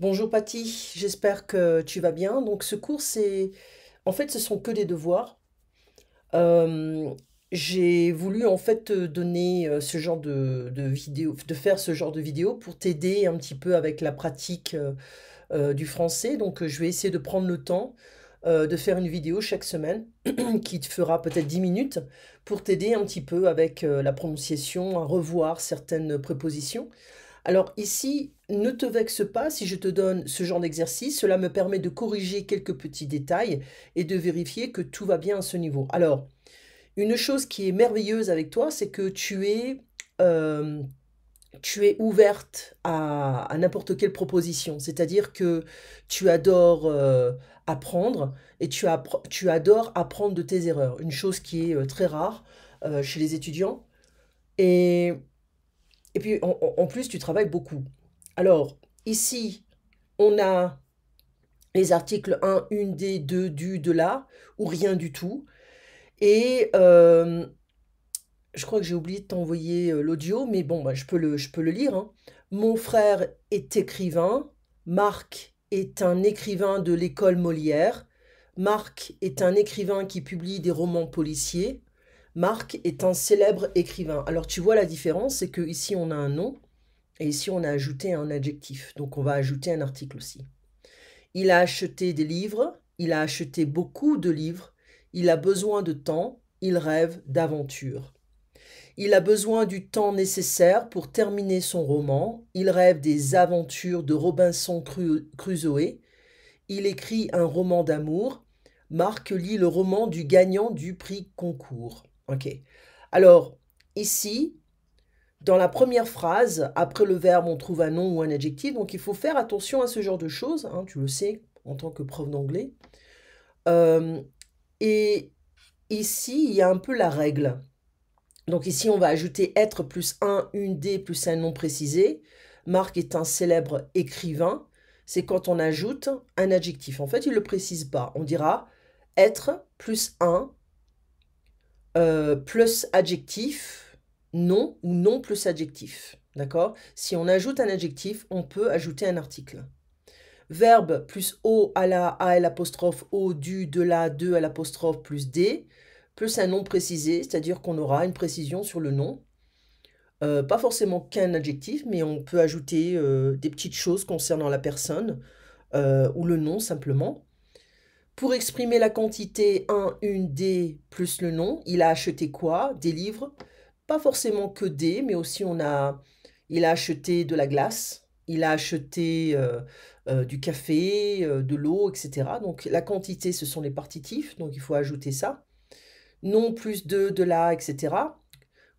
Bonjour Patty, j'espère que tu vas bien. Donc ce cours, c'est... En fait, ce sont que des devoirs. Euh, j'ai voulu en fait te donner euh, ce genre de, vidéo, de faire ce genre de vidéo pour t'aider un petit peu avec la pratique euh, du français. Donc je vais essayer de prendre le temps de faire une vidéo chaque semaine qui te fera peut-être 10 minutes pour t'aider un petit peu avec la prononciation, à revoir certaines prépositions. Alors ici, ne te vexe pas si je te donne ce genre d'exercice. Cela me permet de corriger quelques petits détails et de vérifier que tout va bien à ce niveau. Alors, une chose qui est merveilleuse avec toi, c'est que tu es, euh, tu es ouverte à, n'importe quelle proposition. C'est-à-dire que tu adores euh, apprendre et tu, appre- tu adores apprendre de tes erreurs. Une chose qui est euh, très rare chez les étudiants. Et, et puis, en, plus, tu travailles beaucoup. Alors, ici, on a les articles un, une, des, deux, du, de là, ou rien du tout. Et euh, je crois que j'ai oublié de t'envoyer euh, l'audio, mais bon, bah, je peux le, je le lire. hein. Mon frère est écrivain. Marc est un écrivain de l'école Molière. Marc est un écrivain qui publie des romans policiers. Marc est un célèbre écrivain. Alors tu vois la différence, c'est que ici on a un nom et ici on a ajouté un adjectif. Donc on va ajouter un article aussi. Il a acheté des livres, il a acheté beaucoup de livres, il a besoin de temps, il rêve d'aventure. Il a besoin du temps nécessaire pour terminer son roman, il rêve des aventures de Robinson Cru- Crusoe, il écrit un roman d'amour, Marc lit le roman du gagnant du prix concours. Ok. Alors, ici, dans la première phrase, après le verbe, on trouve un nom ou un adjectif, donc il faut faire attention à ce genre de choses, hein, tu le sais en tant que prof d'anglais. Euh, et ici, il y a un peu la règle. Donc ici, on va ajouter être plus un, une des plus un nom précisé. Marc est un célèbre écrivain. C'est quand on ajoute un adjectif. En fait, il ne le précise pas. On dira être plus un euh, plus adjectif, nom ou nom plus adjectif. D'accord? Si on ajoute un adjectif, on peut ajouter un article. Verbe plus o à la a l'apostrophe o du de la de à l'apostrophe plus d plus un nom précisé, c'est-à-dire qu'on aura une précision sur le nom. Euh, pas forcément qu'un adjectif, mais on peut ajouter euh, des petites choses concernant la personne ou le nom simplement. Pour exprimer la quantité 1, une, des plus le nom, il a acheté quoi? Des livres. Pas forcément que des, mais aussi on a, il a acheté de la glace, il a acheté euh, euh, du café, euh, de l'eau, etc. Donc la quantité, ce sont les partitifs, donc il faut ajouter ça. Nom plus de, de la, etc.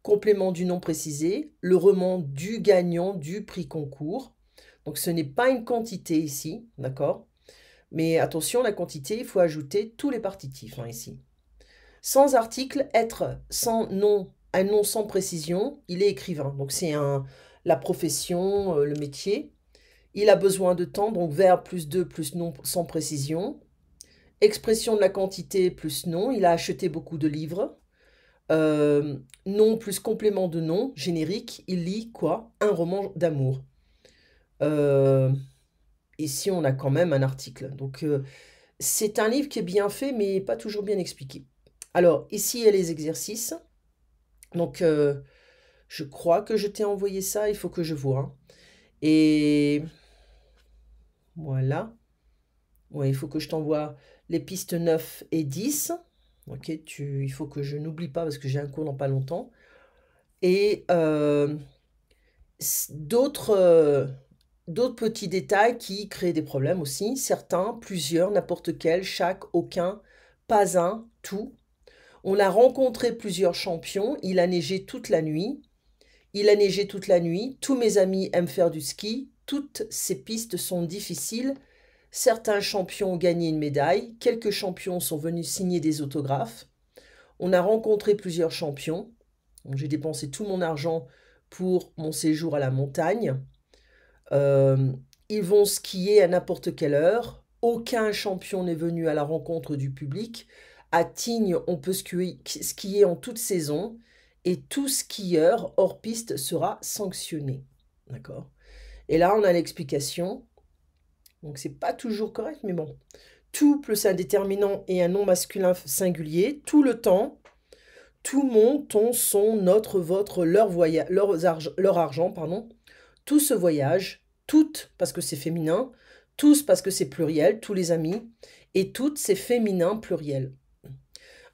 Complément du nom précisé, le roman du gagnant du prix concours. Donc ce n'est pas une quantité ici, d'accord? Mais attention, la quantité, il faut ajouter tous les partitifs hein, ici. Sans article, être sans nom, un nom sans précision, il est écrivain. Donc c'est la profession, euh, le métier. Il a besoin de temps, donc verbe plus de plus nom sans précision. Expression de la quantité plus nom, il a acheté beaucoup de livres. Euh, nom plus complément de nom, générique, il lit quoi? Un roman d'amour. Euh, ici, on a quand même un article. Donc, euh, c'est un livre qui est bien fait, mais pas toujours bien expliqué. Alors, ici, il y a les exercices. Donc, euh, je crois que je t'ai envoyé ça, il faut que je vois. hein. Et voilà. Ouais, il faut que je t'envoie les pistes 9 et 10. Ok, tu, il faut que je n'oublie pas parce que j'ai un cours dans pas longtemps. Et euh, d'autres d'autres petits détails qui créent des problèmes aussi. Certains, plusieurs, n'importe quel, chaque, aucun, pas un, tout. On a rencontré plusieurs champions. Il a neigé toute la nuit. Il a neigé toute la nuit. Tous mes amis aiment faire du ski. Toutes ces pistes sont difficiles. Certains champions ont gagné une médaille. Quelques champions sont venus signer des autographes. On a rencontré plusieurs champions. J'ai dépensé tout mon argent pour mon séjour à la montagne. Euh, ils vont skier à n'importe quelle heure. Aucun champion n'est venu à la rencontre du public. À Tignes, on peut skier, en toute saison et tout skieur hors piste sera sanctionné. D'accord? Et là, on a l'explication. Donc c'est pas toujours correct, mais bon. Tout plus un déterminant et un nom masculin singulier, tout le temps, tout mon, ton, son, notre, votre, leur, voyage, leur argent, pardon, tout ce voyage, toutes parce que c'est féminin, tous parce que c'est pluriel, tous les amis, et toutes c'est féminin pluriel.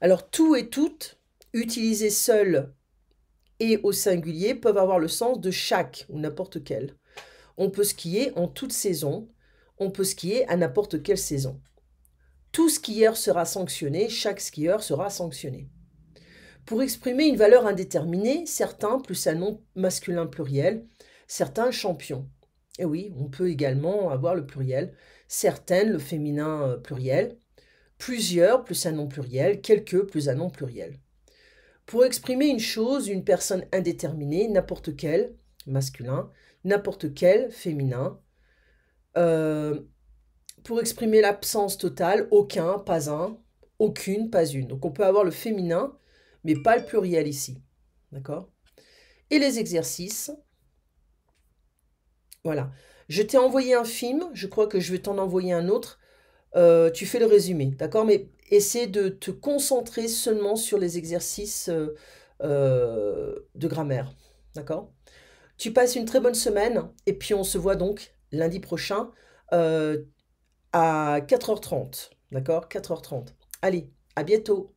Alors tout et toutes, utilisés seuls et au singulier, peuvent avoir le sens de chaque ou n'importe quel. On peut skier en toute saison, on peut skier à n'importe quelle saison. Tout skieur sera sanctionné, chaque skieur sera sanctionné. Pour exprimer une valeur indéterminée, certains plus un nom masculin pluriel, certains champions. Et oui, on peut également avoir le pluriel, certaines le féminin euh, pluriel, plusieurs plus un nom pluriel, quelques plus un nom pluriel. Pour exprimer une chose, une personne indéterminée, n'importe quel, masculin, n'importe quel, féminin. Euh, pour exprimer l'absence totale, aucun, pas un, aucune, pas une. Donc on peut avoir le féminin, mais pas le pluriel ici. D'accord? Et les exercices. Voilà. Je t'ai envoyé un film, je crois que je vais t'en envoyer un autre. Euh, tu fais le résumé, d'accord? Mais essaie de te concentrer seulement sur les exercices euh, euh, de grammaire, d'accord? Tu passes une très bonne semaine et puis on se voit donc lundi prochain à 4h30, d'accord? 4h30. Allez, à bientôt